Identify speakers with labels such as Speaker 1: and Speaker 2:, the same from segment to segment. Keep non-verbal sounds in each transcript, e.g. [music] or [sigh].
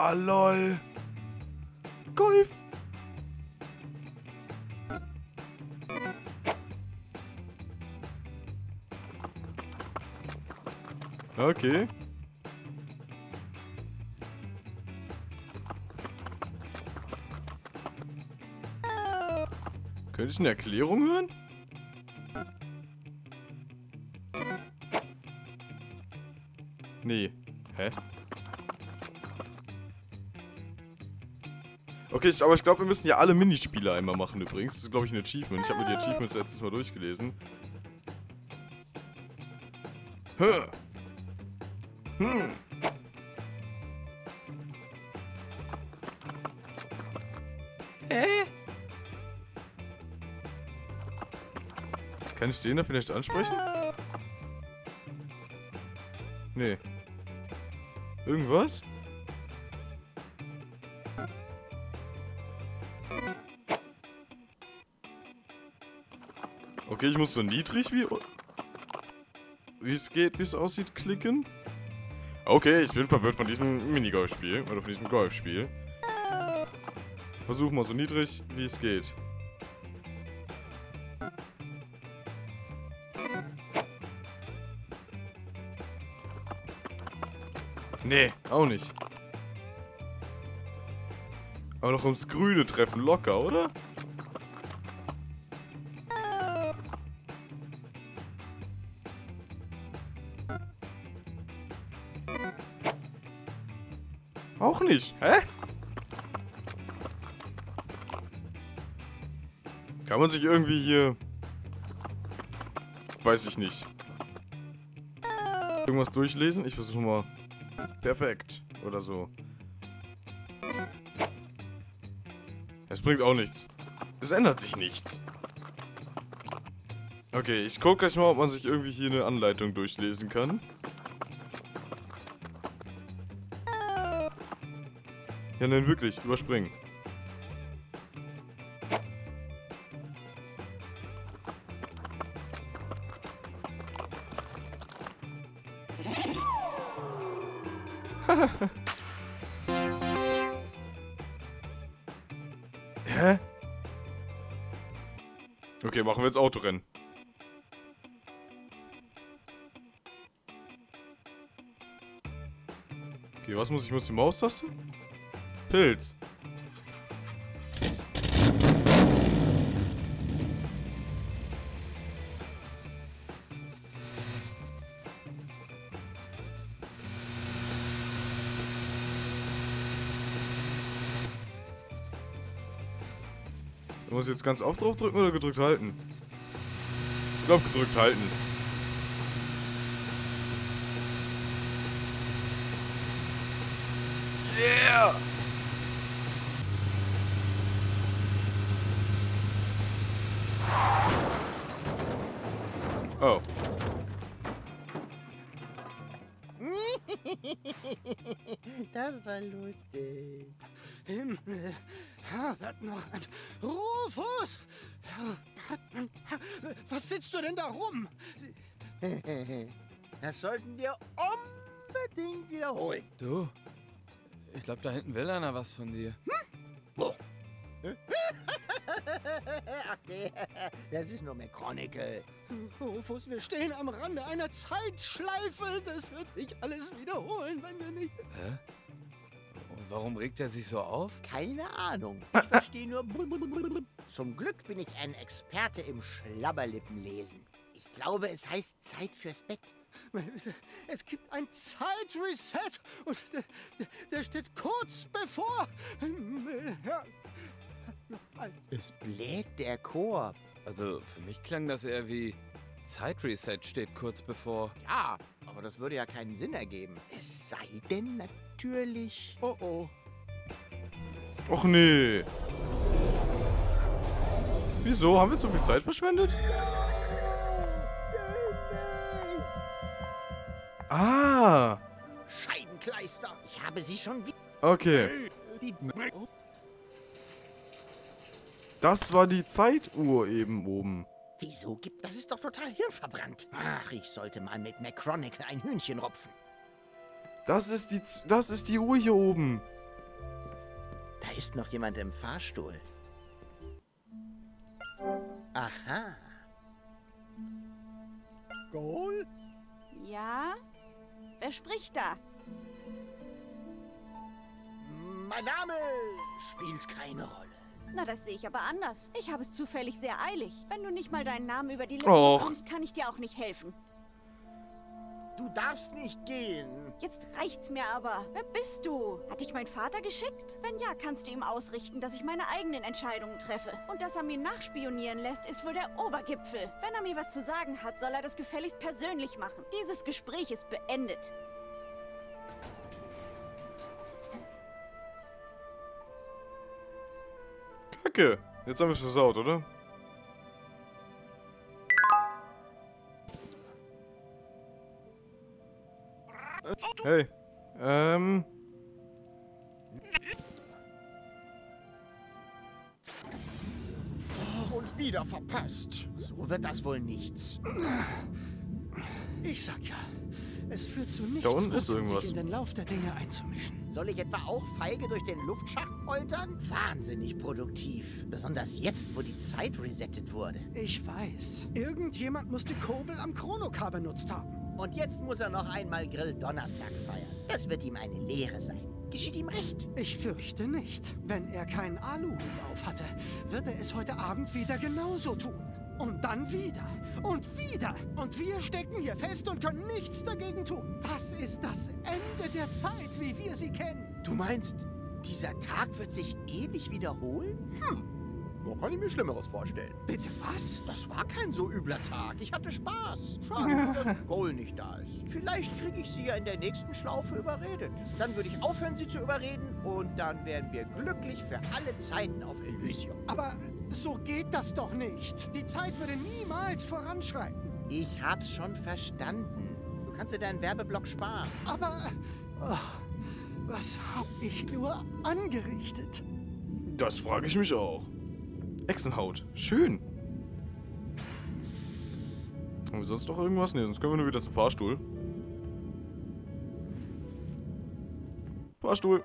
Speaker 1: Ah, lol. Golf. Okay. Könnte ich eine Erklärung hören? Nee. Hä? Okay, ich, aber ich glaube, wir müssen ja alle Minispiele einmal machen übrigens. Das ist, glaube ich, ein Achievement. Ich habe mir die Achievements letztes Mal durchgelesen. Hä? Hm. Hä? Kann ich den da vielleicht ansprechen? Nee. Irgendwas? Okay, ich muss so niedrig wie... Wie es geht, wie es aussieht, klicken. Okay, ich bin verwirrt von diesem Minigolfspiel. Oder von diesem Golfspiel. Versuch mal so niedrig, wie es geht. Nee, auch nicht. Aber noch ums Grüne treffen, locker, oder? Nicht. Hä? Kann man sich irgendwie hier... Weiß ich nicht. Irgendwas durchlesen? Ich versuche mal... Perfekt. Oder so. Es bringt auch nichts. Es ändert sich nichts. Okay, ich gucke gleich mal, ob man sich irgendwie hier eine Anleitung durchlesen kann. Ja, nein, wirklich. Überspringen. [laughs] Hä? Okay, machen wir jetzt Autorennen. Okay, was muss ich? Ich muss die Maustaste? Pilz. Du musst jetzt ganz oft drauf drücken oder gedrückt halten? Ich glaube gedrückt halten. Yeah!
Speaker 2: Das war lustig. Himmel, Herbert Nord, Rufus! Herbert, was sitzt du denn da rum? Das sollten wir unbedingt wiederholen.
Speaker 3: Du, ich glaube, da hinten will einer was von dir.
Speaker 2: Wo? [laughs] Ach nee, das ist nur McChronicle. Rufus, wir stehen am Rande einer Zeitschleife. Das wird sich alles wiederholen, wenn wir nicht...
Speaker 3: Hä? Warum regt er sich so auf?
Speaker 2: Keine Ahnung. [laughs] Ich verstehe nur... Zum Glück bin ich ein Experte im Schlabberlippenlesen. Ich glaube, es heißt Zeit fürs Bett. [laughs] Es gibt ein Zeitreset und der, der, der steht kurz bevor. Es bläht der Chor.
Speaker 3: Also, für mich klang das eher wie Zeitreset steht kurz bevor.
Speaker 2: Ja, aber das würde ja keinen Sinn ergeben. Es sei denn natürlich. Oh oh.
Speaker 1: Och nee. Wieso? Haben wir zu viel Zeit verschwendet? Ah.
Speaker 2: Scheibenkleister. Ich habe sie schon wieder.
Speaker 1: Okay. Das war die Zeituhr eben oben.
Speaker 2: Wieso gibt das ist doch total hirnverbrannt. Ach, ich sollte mal mit McChronicle ein Hühnchen rupfen.
Speaker 1: Das ist die, das ist die Uhr hier oben.
Speaker 2: ist noch jemand im Fahrstuhl. Aha.
Speaker 4: Goal?
Speaker 5: Ja? Wer spricht da?
Speaker 2: Mein Name spielt keine Rolle.
Speaker 5: Na, das sehe ich aber anders. Ich habe es zufällig sehr eilig. Wenn du nicht mal deinen Namen über die Lippen
Speaker 1: Och.
Speaker 5: bekommst, kann ich dir auch nicht helfen.
Speaker 2: Du darfst nicht gehen.
Speaker 5: Jetzt reicht's mir aber. Wer bist du? Hat dich mein Vater geschickt? Wenn ja, kannst du ihm ausrichten, dass ich meine eigenen Entscheidungen treffe. Und dass er mir nachspionieren lässt, ist wohl der Obergipfel. Wenn er mir was zu sagen hat, soll er das gefälligst persönlich machen. Dieses Gespräch ist beendet.
Speaker 1: Kacke. Jetzt haben wir es versaut, oder? Hey. Ähm.
Speaker 2: Und wieder verpasst. So wird das wohl nichts.
Speaker 4: Ich sag ja, es führt zu nichts,
Speaker 1: Da unten ist irgendwas.
Speaker 4: sich in den Lauf der Dinge einzumischen.
Speaker 2: Soll ich etwa auch feige durch den Luftschacht poltern? Wahnsinnig produktiv. Besonders jetzt, wo die Zeit resettet wurde.
Speaker 4: Ich weiß. Irgendjemand muss die Kurbel am Chronokar benutzt haben.
Speaker 2: Und jetzt muss er noch einmal Grill Donnerstag feiern. Das wird ihm eine Lehre sein. Geschieht ihm recht.
Speaker 4: Ich fürchte nicht. Wenn er keinen Aluhut auf hatte, wird er es heute Abend wieder genauso tun. Und dann wieder. Und wieder. Und wir stecken hier fest und können nichts dagegen tun. Das ist das Ende der Zeit, wie wir sie kennen.
Speaker 2: Du meinst, dieser Tag wird sich ewig wiederholen? Hm. Da kann ich mir Schlimmeres vorstellen.
Speaker 4: Bitte was?
Speaker 2: Das war kein so übler Tag. Ich hatte Spaß. Schade, dass Goal nicht da ist. Vielleicht kriege ich sie ja in der nächsten Schlaufe überredet. Dann würde ich aufhören, sie zu überreden und dann wären wir glücklich für alle Zeiten auf Elysium.
Speaker 4: Aber so geht das doch nicht. Die Zeit würde niemals voranschreiten.
Speaker 2: Ich hab's schon verstanden. Du kannst dir deinen Werbeblock sparen.
Speaker 4: Aber oh, was hab ich nur angerichtet?
Speaker 1: Das frage ich mich auch. Echsenhaut. Schön. Haben wir sonst noch irgendwas? Ne, sonst können wir nur wieder zum Fahrstuhl. Fahrstuhl.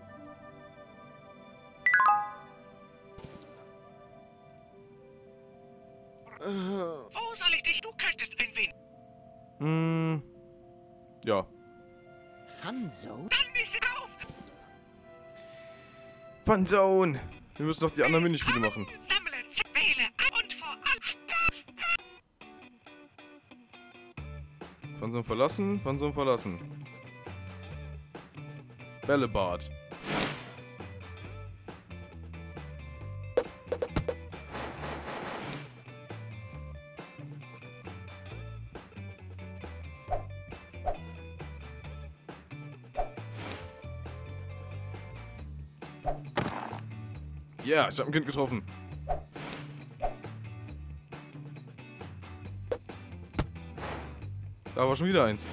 Speaker 6: Wo soll ich dich? Du könntest ein wenig.
Speaker 1: Hm. Ja.
Speaker 2: Funzone?
Speaker 6: Dann nicht auf!
Speaker 1: Funzone. Wir müssen noch die anderen Minispiele machen.
Speaker 6: Sammle,
Speaker 1: Funzone verlassen, Funzone verlassen. Bällebad. Ja, ich hab ein Kind getroffen. Da war schon wieder eins.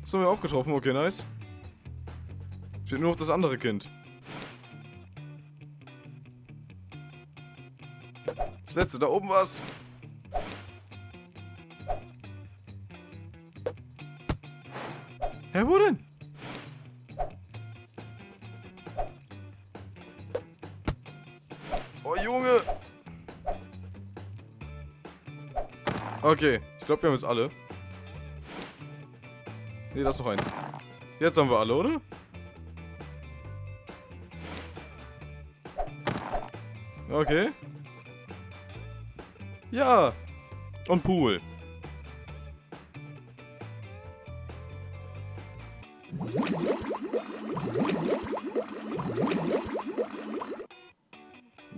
Speaker 1: Das haben wir auch getroffen, okay, nice. Es fehlt nur noch das andere Kind. Das letzte, da oben war's. Hä, wo denn? Okay, ich glaube, wir haben jetzt alle. Ne, da ist noch eins. Jetzt haben wir alle, oder? Okay. Ja. Und Pool.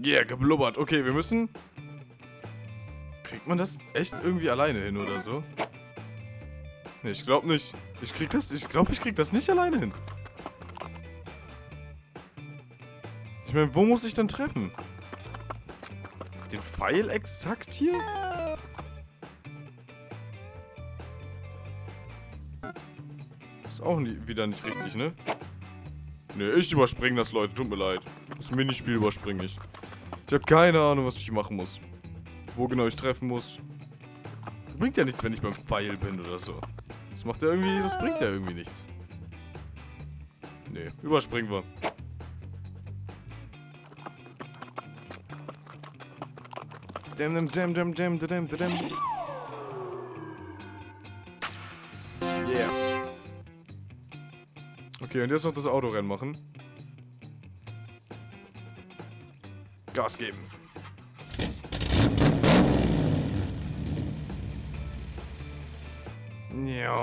Speaker 1: Yeah, geblubbert. Okay, wir müssen... Kriegt man das echt irgendwie alleine hin oder so? Nee, ich glaube nicht. Ich krieg das... Ich glaube, ich krieg das nicht alleine hin. Ich meine, wo muss ich dann treffen? Den Pfeil exakt hier? Ist auch nie, wieder nicht richtig, ne? Ne, ich überspringe das, Leute. Tut mir leid. Das Minispiel überspringe ich. Ich habe keine Ahnung, was ich machen muss. Wo genau ich treffen muss. Bringt ja nichts, wenn ich beim Pfeil bin oder so. Das macht ja irgendwie, das bringt ja irgendwie nichts. Nee, überspringen wir. Dam, dam, dam, dam, dam, dam, dam. Yeah. Okay, und jetzt noch das Autorennen machen. Gas geben. Ja.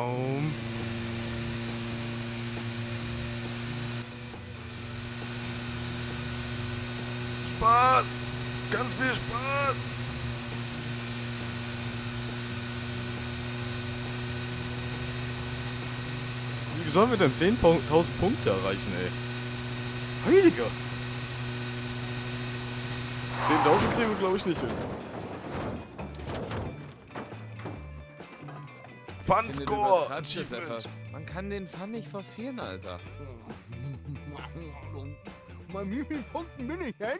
Speaker 1: Spaß! Ganz viel Spaß! Wie sollen wir denn 10.000 Punkte erreichen, ey? Heiliger! 10.000 kriegen wir, glaube ich, nicht hin. Achievement!
Speaker 3: etwas. Man kann den Fun nicht forcieren, Alter.
Speaker 4: Bei wie vielen Punkten bin ich denn?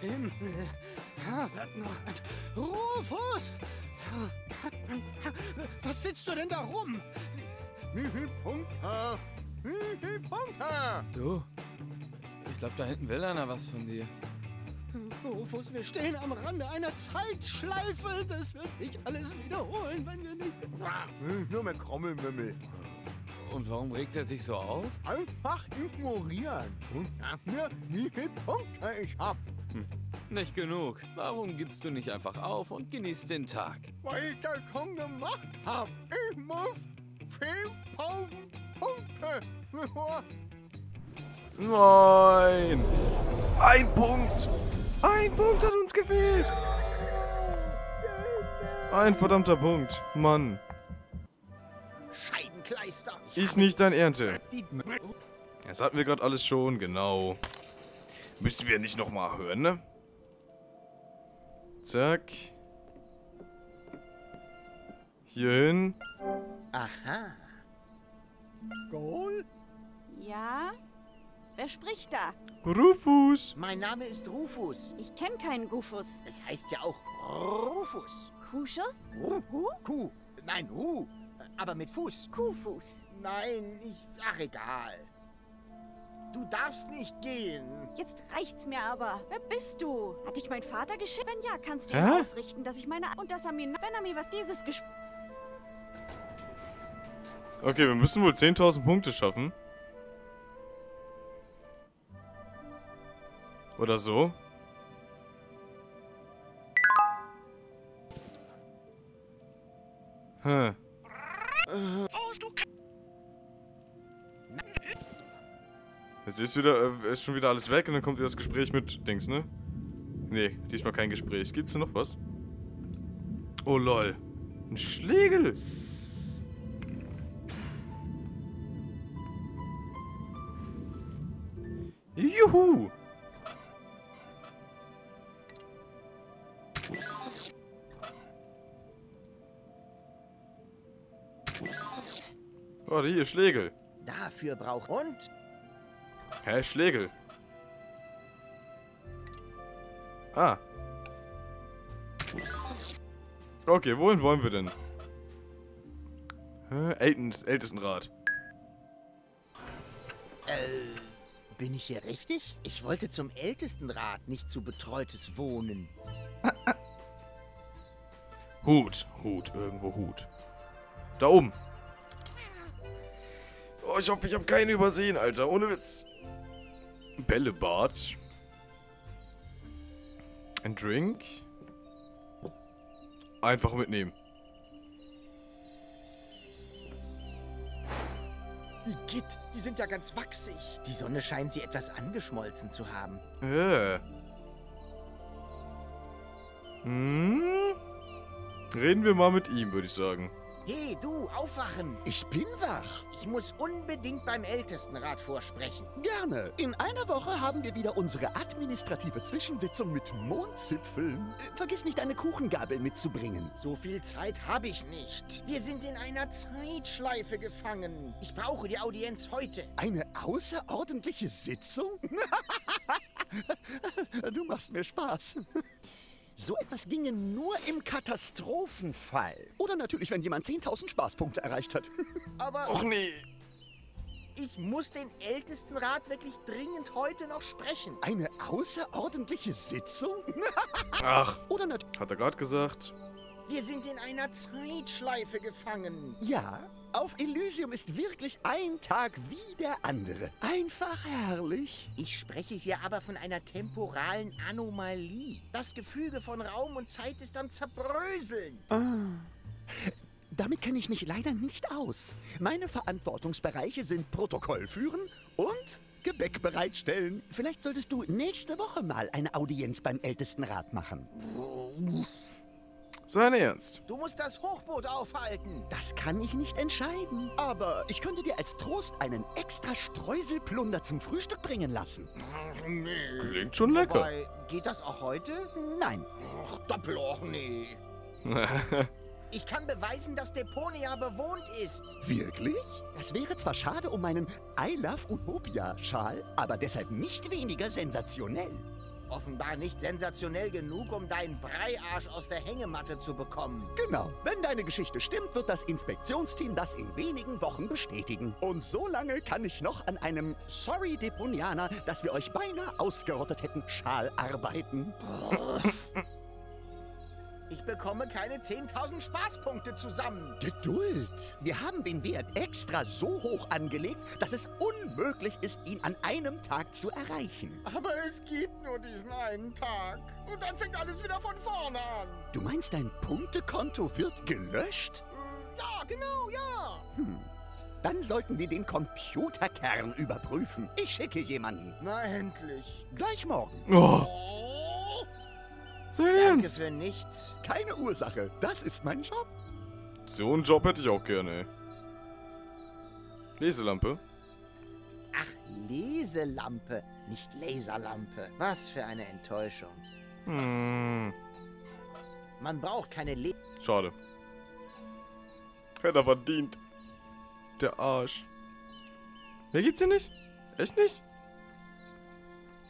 Speaker 4: Himmel, Herbert noch Rufus! Was sitzt du denn da rum? Wie viele Punkte? Wie viele Punkte?
Speaker 3: Du, ich glaube, da hinten will einer was von dir.
Speaker 4: Rufus, wir stehen am Rande einer Zeitschleife. Das wird sich alles wiederholen, wenn wir nicht...
Speaker 2: Nur mit Krommelmümmel.
Speaker 3: Und warum regt er sich so auf?
Speaker 4: Einfach ignorieren. Und sag mir, wie viele Punkte ich hab.
Speaker 3: Nicht genug. Warum gibst du nicht einfach auf und genießt den Tag?
Speaker 4: Weil ich das schon gemacht hab. Ich muss 10.000 Punkte. bevor-
Speaker 1: Nein! Ein Punkt! Ein Punkt hat uns gefehlt! Ein verdammter Punkt. Mann.
Speaker 2: Scheibenkleister.
Speaker 1: Ist nicht dein Ernte. Das hatten wir gerade alles schon, genau. Müssten wir nicht nochmal hören, ne? Zack. Hier hin.
Speaker 2: Aha.
Speaker 4: Goal?
Speaker 5: Ja? Wer spricht da?
Speaker 1: Rufus.
Speaker 2: Mein Name ist Rufus.
Speaker 5: Ich kenne keinen Gufus.
Speaker 2: Es heißt ja auch Rufus.
Speaker 5: Kuschus?
Speaker 2: Ru? Kuh. Nein, Ru. Aber mit Fuß.
Speaker 5: Kuhfuß.
Speaker 2: Nein, ich. Ach, egal. Du darfst nicht gehen.
Speaker 5: Jetzt reicht's mir aber. Wer bist du? Hat dich mein Vater geschickt? Wenn ja, kannst du ihm
Speaker 1: Hä?
Speaker 5: ausrichten, dass ich meine... Und dass er mir... Wenn er mir was dieses Gespräch...
Speaker 1: Okay, wir müssen wohl 10.000 Punkte schaffen. Oder so. Hm. Jetzt ist wieder, äh, ist schon wieder alles weg und dann kommt wieder das Gespräch mit Dings, ne? Nee, diesmal kein Gespräch. Gibt's da noch was? Oh lol. Ein Schlegel. Juhu. Warte, hier, Schlegel.
Speaker 2: Dafür braucht. Und?
Speaker 1: Hä, Schlegel? Ah. Okay, wohin wollen wir denn? Hä? Eltens, Ältestenrat.
Speaker 2: Äh, bin ich hier richtig? Ich wollte zum Ältestenrat, nicht zu betreutes Wohnen.
Speaker 1: Hut, Hut, irgendwo Hut. Da oben. Ich hoffe, ich habe keinen übersehen, Alter. Ohne Witz. Bällebad. Ein Drink. Einfach mitnehmen.
Speaker 2: Igitt, die sind ja ganz wachsig. Die Sonne scheint sie etwas angeschmolzen zu haben.
Speaker 1: Äh. Hm? Reden wir mal mit ihm, würde ich sagen.
Speaker 2: Hey, du, aufwachen!
Speaker 7: Ich bin wach.
Speaker 2: Ich muss unbedingt beim Ältestenrat vorsprechen.
Speaker 7: Gerne. In einer Woche haben wir wieder unsere administrative Zwischensitzung mit Mondzipfeln. Äh, Vergiss nicht, eine Kuchengabel mitzubringen.
Speaker 2: So viel Zeit habe ich nicht. Wir sind in einer Zeitschleife gefangen. Ich brauche die Audienz heute.
Speaker 7: Eine außerordentliche Sitzung? [laughs] du machst mir Spaß. So etwas ginge nur im Katastrophenfall. Oder natürlich, wenn jemand 10.000 Spaßpunkte erreicht hat. [laughs]
Speaker 2: Aber
Speaker 1: Och nee.
Speaker 2: ich muss den Ältestenrat wirklich dringend heute noch sprechen.
Speaker 7: Eine außerordentliche Sitzung? [laughs]
Speaker 1: Ach,
Speaker 7: Oder natürlich...
Speaker 1: hat er gerade gesagt.
Speaker 2: Wir sind in einer Zeitschleife gefangen.
Speaker 7: Ja, auf Elysium ist wirklich ein Tag wie der andere. Einfach herrlich.
Speaker 2: Ich spreche hier aber von einer temporalen Anomalie. Das Gefüge von Raum und Zeit ist am Zerbröseln.
Speaker 7: Damit kenne ich mich leider nicht aus. Meine Verantwortungsbereiche sind Protokoll führen und Gebäck bereitstellen. Vielleicht solltest du nächste Woche mal eine Audienz beim Ältestenrat machen.
Speaker 1: Sein Ernst.
Speaker 2: Du musst das Hochboot aufhalten.
Speaker 7: Das kann ich nicht entscheiden. Aber ich könnte dir als Trost einen extra Streuselplunder zum Frühstück bringen lassen.
Speaker 1: Klingt schon lecker.
Speaker 2: Wobei, geht das auch heute?
Speaker 7: Nein,
Speaker 2: Ach, Doppelhoch, nee. [laughs] Ich kann beweisen, dass Deponia bewohnt ist.
Speaker 7: wirklich? Das wäre zwar schade um meinen I Love Utopia-Schal, aber deshalb nicht weniger sensationell.
Speaker 2: Offenbar nicht sensationell genug, um deinen Breiarsch aus der Hängematte zu bekommen.
Speaker 7: Genau. Wenn deine Geschichte stimmt, wird das Inspektionsteam das in wenigen Wochen bestätigen. Und so lange kann ich noch an einem Sorry Deponianer, dass wir euch beinahe ausgerottet hätten, Schal arbeiten. [laughs]
Speaker 2: Ich bekomme keine 10.000 Spaßpunkte zusammen.
Speaker 7: Geduld. Wir haben den Wert extra so hoch angelegt, dass es unmöglich ist, ihn an einem Tag zu erreichen.
Speaker 2: Aber es gibt nur diesen einen Tag. Und dann fängt alles wieder von vorne an.
Speaker 7: Du meinst, dein Punktekonto wird gelöscht?
Speaker 2: Ja, genau, ja.
Speaker 7: Dann sollten wir den Computerkern überprüfen. Ich schicke jemanden.
Speaker 2: Na endlich.
Speaker 7: Gleich morgen.
Speaker 1: Oh,
Speaker 2: Oh,
Speaker 1: sein
Speaker 2: danke
Speaker 1: Ernst.
Speaker 2: für nichts.
Speaker 7: Keine Ursache. Das ist mein Job.
Speaker 1: So einen Job hätte ich auch gerne. Leselampe.
Speaker 2: Ach, Leselampe, nicht Laserlampe. Was für eine Enttäuschung.
Speaker 1: Hm,
Speaker 2: Man braucht keine Le
Speaker 1: schade. Hätte er verdient. Der Arsch. Mehr gibt's hier nicht? Echt nicht?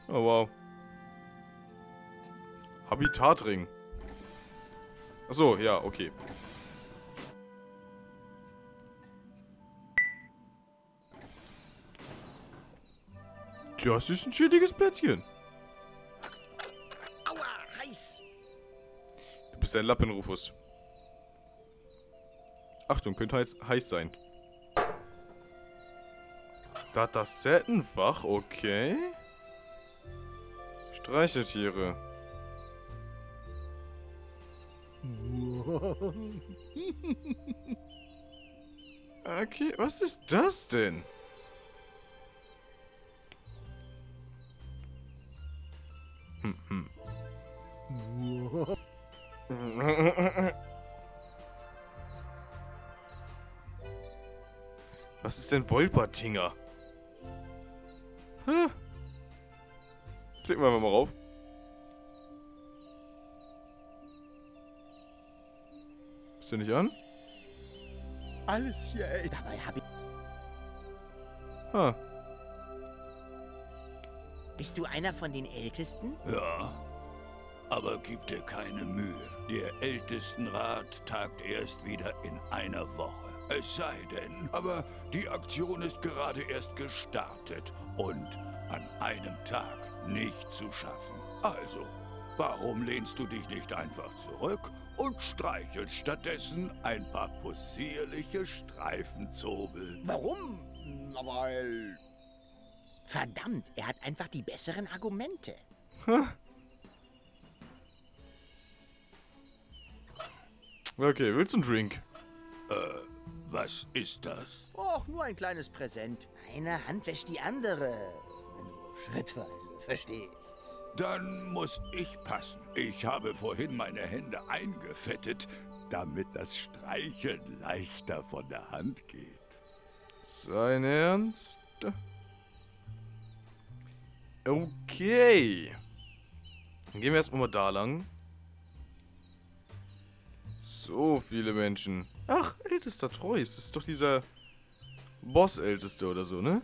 Speaker 1: Oh wow. Habitatring. Achso, ja, okay. Das ist ein chilliges Plätzchen.
Speaker 2: Aua, heiß.
Speaker 1: Du bist ein Lappen, Rufus. Achtung, könnte heiß, heiß sein. Datasettenfach, okay. Streicheltiere. Okay, was ist das denn? [laughs] Was ist denn Wolpertinger? Klicken wir mal rauf. Der nicht an?
Speaker 2: Alles hier, ey. Dabei habe ich...
Speaker 1: Ah,
Speaker 2: Bist du einer von den Ältesten?
Speaker 8: Ja, aber gib dir keine Mühe. Der Ältestenrat tagt erst wieder in einer Woche. Es sei denn, aber die Aktion ist gerade erst gestartet und an einem Tag nicht zu schaffen. Also, warum lehnst du dich nicht einfach zurück und streichelst stattdessen ein paar possierliche Streifenzobel?
Speaker 2: Warum? Na, weil... Verdammt, er hat einfach die besseren Argumente.
Speaker 1: okay, willst du einen Drink?
Speaker 8: Was ist das?
Speaker 2: Och, nur ein kleines Präsent. Eine Hand wäscht die andere. Schrittweise verstehst.
Speaker 8: Dann muss ich passen. Ich habe vorhin meine Hände eingefettet, damit das Streicheln leichter von der Hand geht.
Speaker 1: Sein Ernst? Okay. Dann gehen wir erstmal mal da lang. So viele Menschen. Ach, ältester Treus. Das ist doch dieser Boss-Älteste oder so, ne?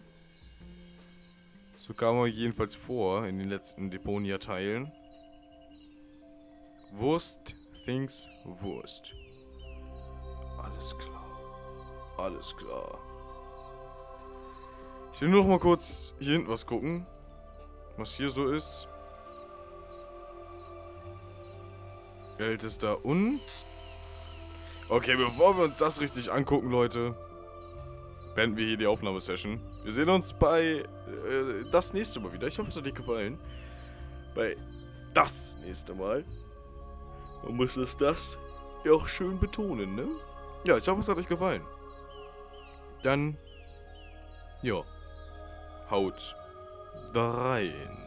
Speaker 1: So kam er jedenfalls vor in den letzten Deponia-Teilen. Wurst, Things, Wurst. Alles klar. Alles klar. Ich will nur noch mal kurz hier hinten was gucken. Was hier so ist. Ältester Un. Okay, bevor wir uns das richtig angucken, Leute, beenden wir hier die Aufnahmesession. Wir sehen uns bei äh, das nächste Mal wieder. Ich hoffe, es hat dir gefallen. Bei das nächste Mal. Man muss es das ja auch schön betonen, ne? Ja, ich hoffe, es hat euch gefallen. Dann, ja, haut rein.